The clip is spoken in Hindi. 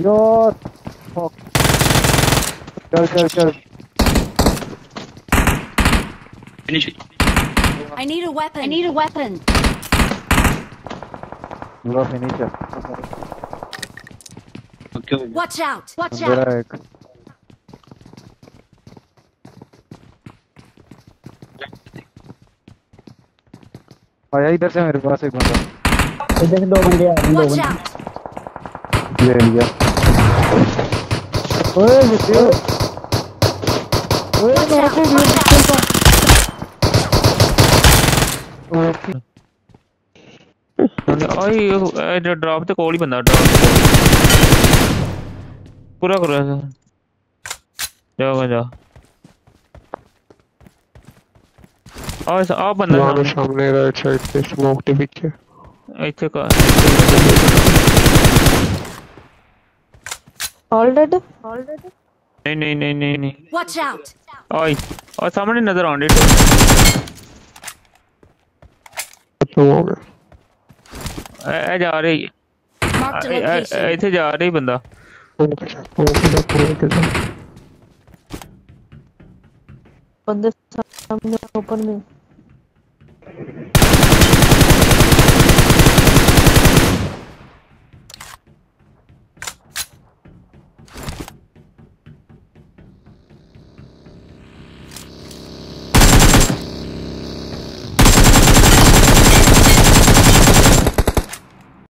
यार fuck. चल चल चल Finish it. I need a weapon. I need a weapon. पूरा फिनिश है Okay. okay. Watch out. Watch अंदर out. है एक आया इधर से मेरे पास एक बंदा इधर से दो बंदे आ रहे हैं दो Watch बंदे out. ले लिया ओए मुझे ओए Watch मेरे out. को Watch out. ओके ਆਈ ਇਹ ਡ੍ਰੌਪ ਤੇ ਕੋਲ ਹੀ ਬੰਦਾ ਡ੍ਰੌਪ ਪੂਰਾ ਕਰੋ ऐसा ਜਾਓ ਜਾ ਆ ਆ ਬੰਦਾ हमारे सामने राइट साइड पे स्मोक के पीछे ਇੱਥੇ ਕਾ ऑलरेड ऑलरेड नहीं नहीं नहीं नहीं नहीं। वॉच आउट ओए और सामने नज़र ऑन इट तो हो गया ए जा रही। इथे जा रही बंदा। बंदे सामने ओपन में।